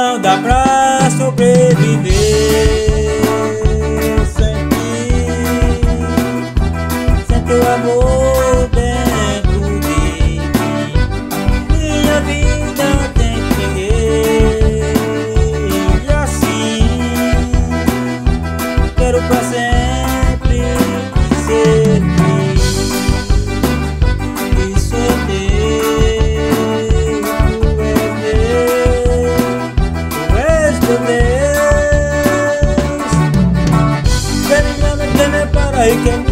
não dá pra sobreviver sem ti, sem teu amor dentro de mim. Minha vida tem que rir assim. Quero pra. I can